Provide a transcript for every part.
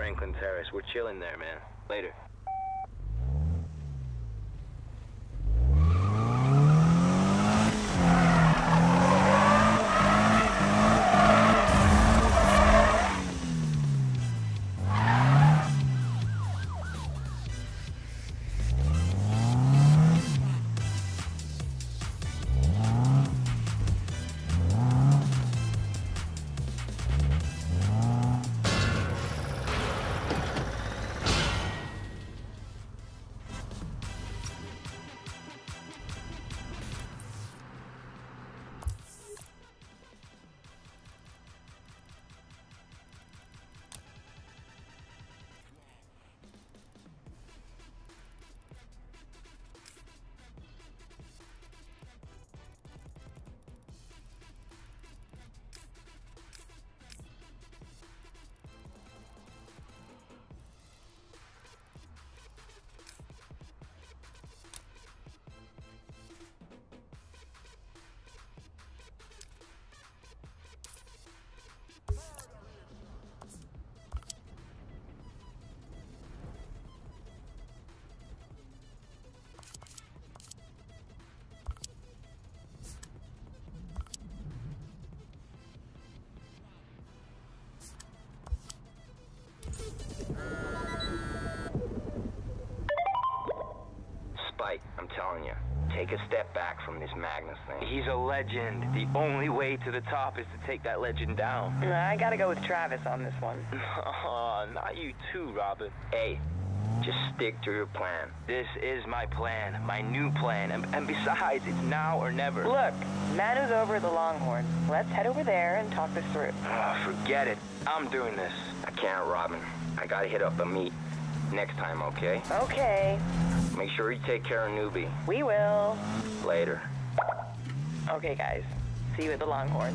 Franklin Terrace. We're chilling there, man. Later. Telling you, take a step back from this Magnus thing. He's a legend. The only way to the top is to take that legend down. I gotta go with Travis on this one. Aw, not you too, Robyn. Hey, just stick to your plan. This is my plan, my new plan. And, and besides, it's now or never. Look, Manu's over at the Longhorn. Let's head over there and talk this through. Ah, forget it. I'm doing this. I can't, Robyn. I gotta hit up a meet. Next time, okay? Okay, Make sure you take care of Newbie. we will. Later. Okay, guys. See you at the Longhorn.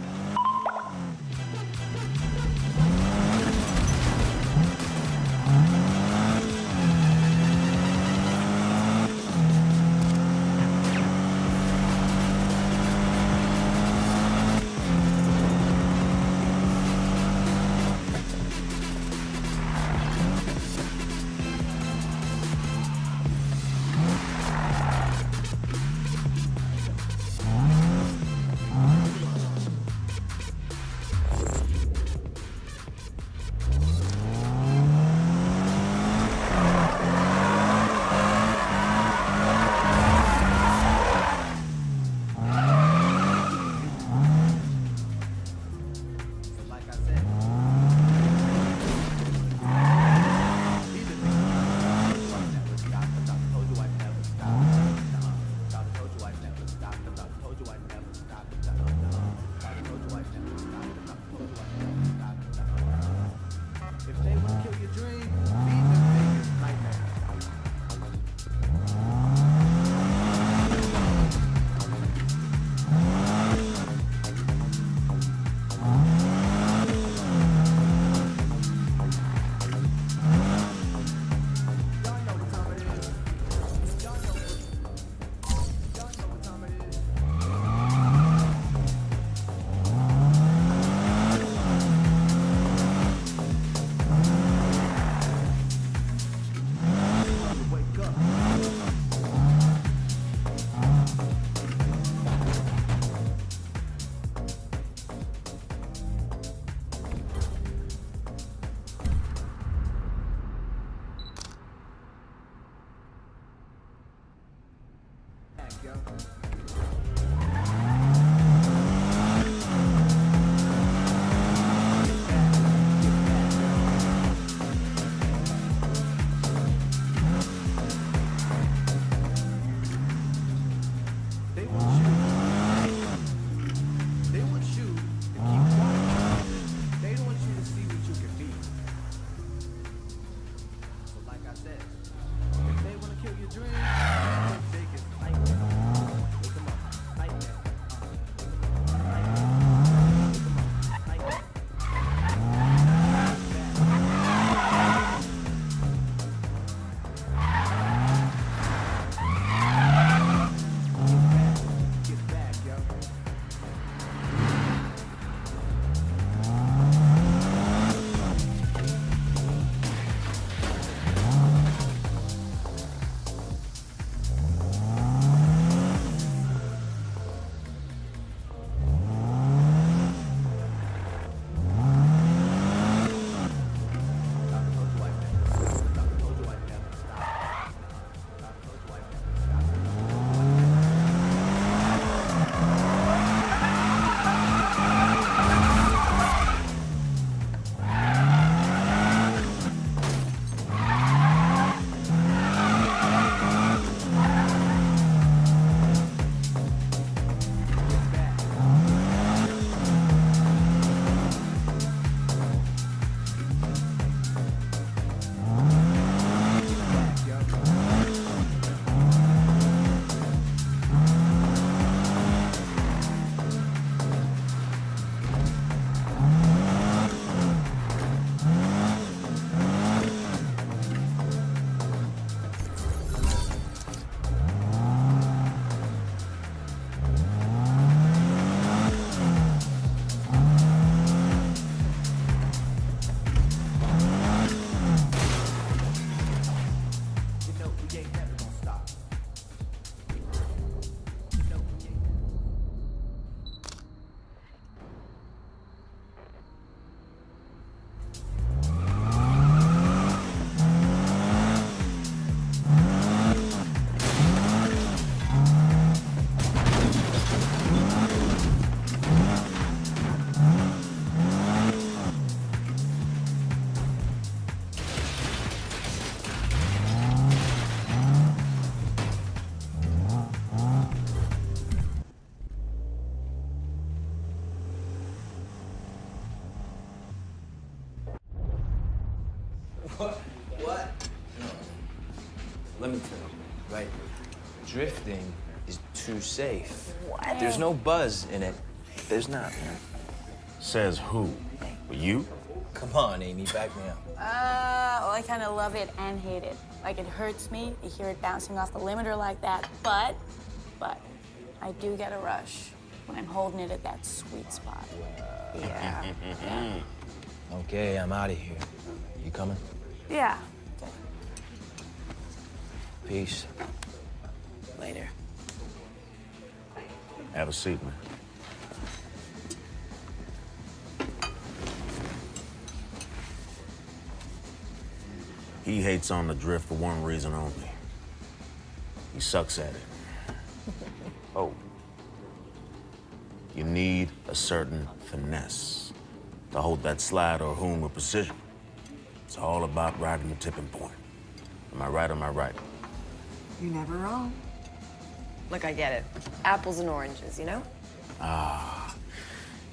Is too safe. What? There's no buzz in it. There's not, man. Says who? You? Come on, Amy, back me up. Uh, well, I kind of love it and hate it. Like, it hurts me to hear it bouncing off the limiter like that, but, but, I do get a rush when I'm holding it at that sweet spot. Yeah. yeah. Okay, I'm out of here. You coming? Yeah. Okay. Peace. Later. Have a seat, man. He hates on the drift for one reason only. He sucks at it. oh. You need a certain finesse to hold that slide or hoon with precision. It's all about riding the tipping point. Am I right or am I right? You're never wrong. Look, I get it. Apples and oranges, you know? Ah.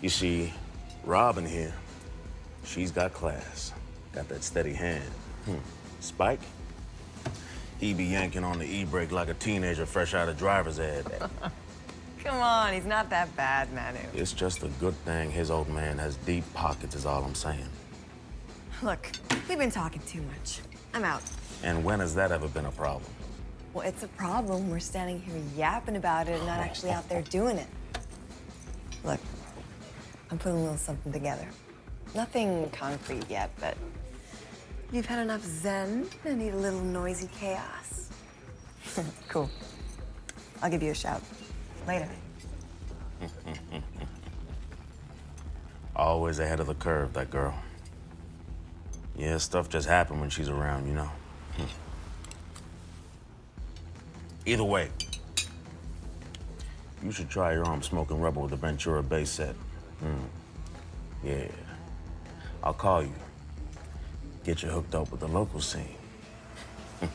You see, Robyn here, she's got class. Got that steady hand. Hmm. Spike? He be yanking on the e-brake like a teenager fresh out of driver's ed. Come on, he's not that bad, Manu. it's just a good thing his old man has deep pockets is all I'm saying. Look, we've been talking too much. I'm out. And when has that ever been a problem? Well, it's a problem. We're standing here yapping about it and not actually out there doing it. Look, I'm putting a little something together. Nothing concrete yet, but you've had enough zen and need a little noisy chaos. cool. I'll give you a shout. Later. Always ahead of the curve, that girl. Yeah, stuff just happen when she's around, you know. Hmm. Either way, you should try your arm smoking rubber with the Ventura Bay's set. Hmm. Yeah. I'll call you. Get you hooked up with the local scene.